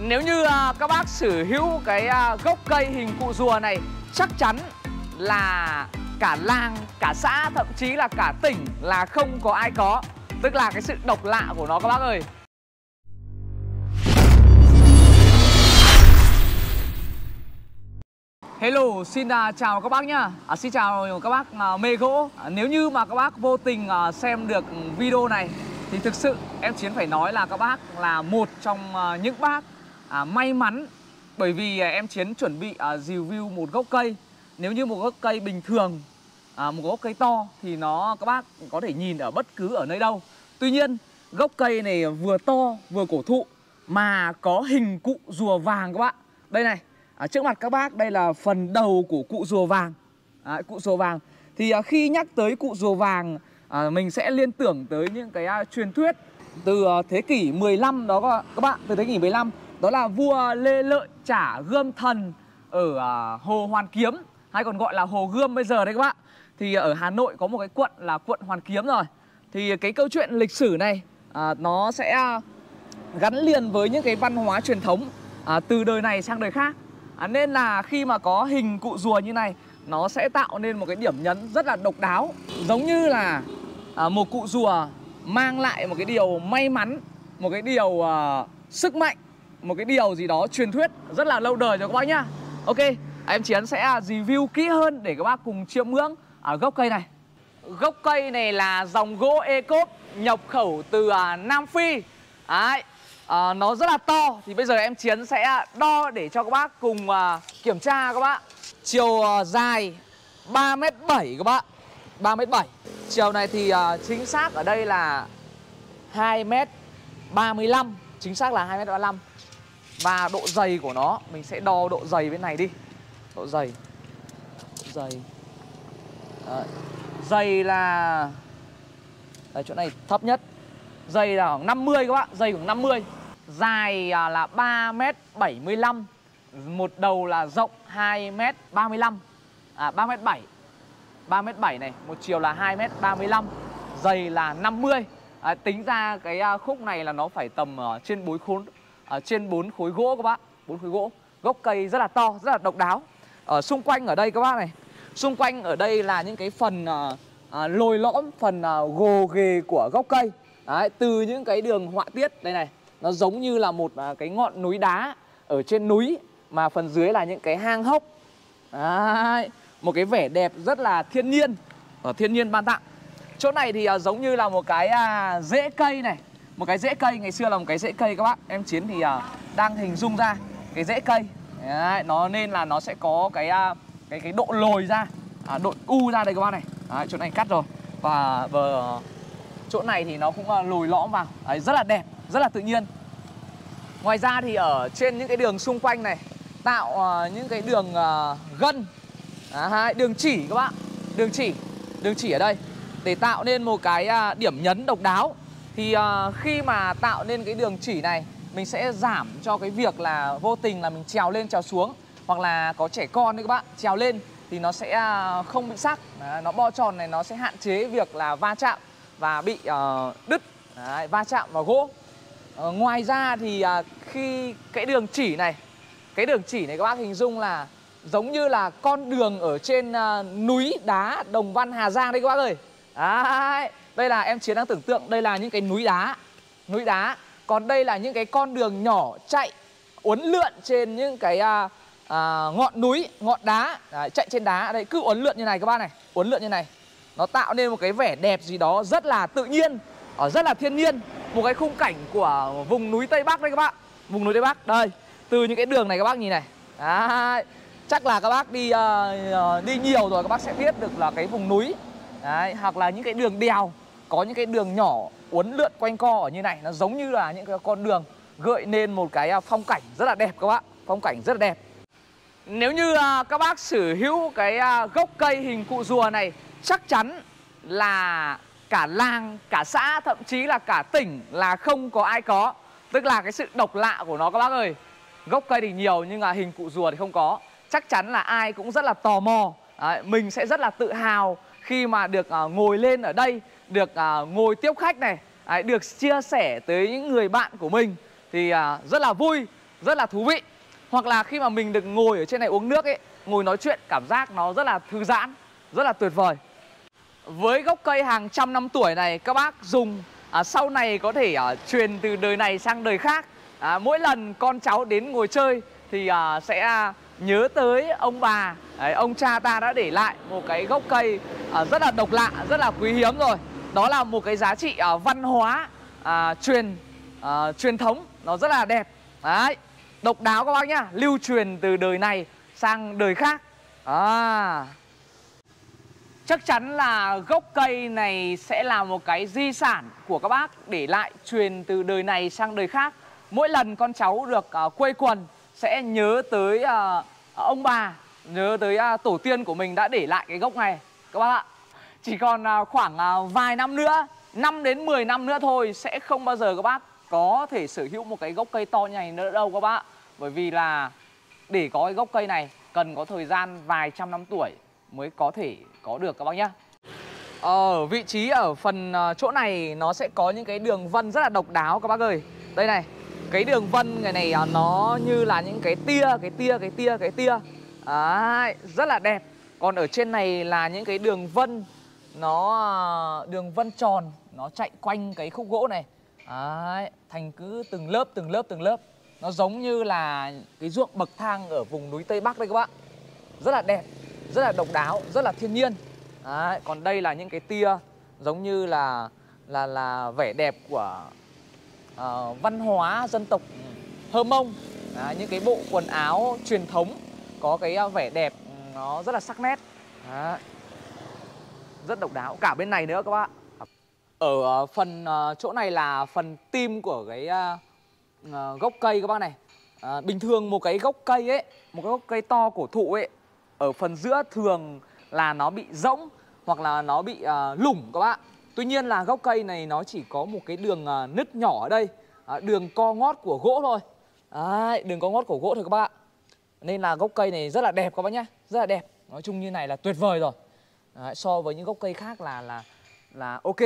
Nếu như uh, các bác sở hữu cái uh, gốc cây hình cụ rùa này Chắc chắn là cả làng, cả xã, thậm chí là cả tỉnh là không có ai có. Tức là cái sự độc lạ của nó các bác ơi. Hello, xin uh, chào các bác nhá. À, Xin chào các bác uh, mê gỗ. À, Nếu như mà các bác vô tình uh, xem được video này Thì thực sự em Chiến phải nói là các bác là một trong uh, những bác à, may mắn Bởi vì à, em Chiến chuẩn bị à, review một gốc cây. Nếu như một gốc cây bình thường à, Một gốc cây to Thì nó các bác có thể nhìn ở bất cứ ở nơi đâu. Tuy nhiên gốc cây này vừa to vừa cổ thụ Mà có hình cụ rùa vàng các bạn Đây này à, trước mặt các bác đây là phần đầu của cụ rùa vàng. À, cụ rùa vàng. Thì à, khi nhắc tới cụ rùa vàng à, mình sẽ liên tưởng tới những cái à, truyền thuyết từ à, thế kỷ 15 đó các bạn từ thế kỷ 15 đó là vua Lê Lợi trả gươm thần ở à, hồ Hoàn Kiếm hay còn gọi là hồ Gươm bây giờ đấy các bạn thì ở Hà Nội có một cái quận là quận Hoàn Kiếm rồi. Thì cái câu chuyện lịch sử này à, nó sẽ gắn liền với những cái văn hóa truyền thống à, từ đời này sang đời khác. À, Nên là khi mà có hình cụ rùa như này Nó sẽ tạo nên một cái điểm nhấn rất là độc đáo. Giống như là à, một cụ rùa mang lại một cái điều may mắn Một cái điều à, sức mạnh. Một cái điều gì đó truyền thuyết rất là lâu đời rồi các bác nhá. Ok, em Chiến sẽ à, review kỹ hơn để các bác cùng chiêm ngưỡng. Ở gốc cây này. Gốc cây này là dòng gỗ Ecop nhập khẩu từ à, Nam Phi. Đấy, à, nó rất là to. Thì bây giờ em chiến sẽ đo để cho các bác cùng kiểm tra các bác. Chiều dài 3 m 7 các bác. 3 m 7 chiều này thì chính xác ở đây là 2 m 35 chính xác là 2 m 35 và độ dày của nó mình sẽ đo độ dày bên này đi. Độ dày. Độ dày. Đấy. dày là Đấy, chỗ này thấp nhất. Dày là khoảng 50 các bạn Dày khoảng 50 Dài à, là 3m75 Một đầu là rộng 2m35 À 3m7 3m7 này Một chiều là 2m35 Dày là 50 à, Tính ra cái à, khúc này là nó phải tầm uh, trên 4 khối ở Trên bốn khối gỗ các bác bốn khối gỗ. Gốc cây rất là to, rất là độc đáo. Ở xung quanh ở đây các bác này Xung quanh ở đây là những cái phần à, à, lồi lõm Phần à, gồ ghề của gốc cây. Đấy, từ những cái đường họa tiết đây này nó giống như là một à, cái ngọn núi đá ở trên núi mà phần dưới là những cái hang hốc. Đấy, một cái vẻ đẹp rất là thiên nhiên ở thiên nhiên ban tặng. Chỗ này thì à, giống như là một cái à, rễ cây này một cái rễ cây ngày xưa là một cái rễ cây các bác. Em chiến thì à, đang hình dung ra cái rễ cây. Đấy, nó nên là nó sẽ có cái à, cái cái độ lồi ra. À, độ u ra đây các bác này. Đấy, chỗ này cắt rồi. Và vừa ờ, chỗ này thì nó cũng à, lồi lõm vào. Đấy, rất là đẹp rất là tự nhiên. Ngoài ra thì ở trên những cái đường xung quanh này tạo uh, những cái đường uh, gân. À, đường chỉ các bạn đường chỉ đường chỉ ở đây. Để tạo nên một cái uh, điểm nhấn độc đáo thì uh, khi mà tạo nên cái đường chỉ này mình sẽ giảm cho cái việc là vô tình là mình trèo lên trèo xuống hoặc là có trẻ con đấy các bạn trèo lên thì nó sẽ à, không bị sắc nó bo tròn này nó sẽ hạn chế việc là va chạm và bị uh, đứt Đấy, va chạm vào gỗ. Uh, ngoài ra thì uh, khi cái đường chỉ này cái đường chỉ này các bác hình dung là giống như là con đường ở trên uh, núi đá đồng văn hà giang đấy các bác ơi. Đấy, đây là em chiến đang tưởng tượng đây là những cái núi đá núi đá. Còn đây là những cái con đường nhỏ chạy uốn lượn trên những cái à, à, ngọn núi ngọn đá. Đấy, chạy trên đá. Đây cứ uốn lượn như này các bác này uốn lượn như này. Nó tạo nên một cái vẻ đẹp gì đó rất là tự nhiên ở rất là thiên nhiên. Một cái khung cảnh của vùng núi tây bắc đây các bạn vùng núi tây bắc đây. Từ những cái đường này các bác nhìn này. Đấy. chắc là các bác đi uh, đi nhiều rồi các bác sẽ biết được là cái vùng núi. Đấy hoặc là những cái đường đèo có những cái đường nhỏ uốn lượn quanh co ở như này nó giống như là những cái con đường gợi nên một cái à, phong cảnh rất là đẹp các bạn. Phong cảnh rất là đẹp. Nếu như à, các bác sở hữu cái à, gốc cây hình cụ rùa này chắc chắn là cả làng, cả xã, thậm chí là cả tỉnh là không có ai có. Tức là cái sự độc lạ của nó các bác ơi. Gốc cây thì nhiều nhưng mà hình cụ rùa thì không có. Chắc chắn là ai cũng rất là tò mò. Đấy, Mình sẽ rất là tự hào khi mà được uh, ngồi lên ở đây Được uh, ngồi tiếp khách này Đấy, Được chia sẻ tới những người bạn của mình Thì uh, rất là vui rất là thú vị. Hoặc là khi mà mình được ngồi ở trên này uống nước ấy ngồi nói chuyện cảm giác nó rất là thư giãn rất là tuyệt vời. Với gốc cây hàng trăm năm tuổi này các bác dùng à, sau này có thể à, truyền từ đời này sang đời khác. À, mỗi lần con cháu đến ngồi chơi thì à, sẽ à, nhớ tới ông bà Đấy, ông cha ta đã để lại một cái gốc cây Ờ, rất là độc lạ rất là quý hiếm rồi. Đó là một cái giá trị à, văn hóa à, truyền à, truyền thống. Nó rất là đẹp. Đấy độc đáo các bác nhá. Lưu truyền từ đời này sang đời khác. À. Chắc chắn là gốc cây này sẽ là một cái di sản của các bác để lại truyền từ đời này sang đời khác. Mỗi lần con cháu được uh, quây quần sẽ nhớ tới uh, ông bà nhớ tới uh, tổ tiên của mình đã để lại cái gốc này các bác ạ chỉ còn à, khoảng à, vài năm nữa 5 đến 10 năm nữa thôi sẽ không bao giờ các bác có thể sở hữu một cái gốc cây to như này nữa đâu các bác bởi vì là để có cái gốc cây này cần có thời gian vài trăm năm tuổi mới có thể có được các bác nhé. ở ờ, vị trí ở phần à, chỗ này nó sẽ có những cái đường vân rất là độc đáo các bác ơi. Đây này cái đường vân này này nó như là những cái tia cái tia cái tia cái tia. Đấy, rất là đẹp còn ở trên này là những cái đường vân nó à, đường vân tròn nó chạy quanh cái khúc gỗ này. Đấy, thành cứ từng lớp từng lớp từng lớp. Nó giống như là cái ruộng bậc thang ở vùng núi tây bắc đây các bạn. Rất là đẹp rất là độc đáo rất là thiên nhiên. Đấy, còn đây là những cái tia giống như là là là vẻ đẹp của uh, văn hóa dân tộc Hơ Mông. Đấy, những cái bộ quần áo truyền thống có cái à, vẻ đẹp nó rất là sắc nét. Đó. rất độc đáo. Cả bên này nữa các bạn. Ở ờ, phần ờ, chỗ này là phần tim của cái ờ, gốc cây các bác này. Bình thường một cái gốc cây ấy một cái gốc cây to cổ thụ ấy ở phần giữa thường là nó bị rỗng hoặc là nó bị lủng các bạn. Tuy nhiên là gốc cây này nó chỉ có một cái đường nứt nhỏ ở đây. À, Đường co ngót của gỗ thôi. Đấy, đường co ngót của gỗ thôi các bạn. Nên là gốc cây này rất là đẹp các bác nhá Rất là đẹp. Nói chung như này là tuyệt vời rồi. Đấy, So với những gốc cây khác là là là ok.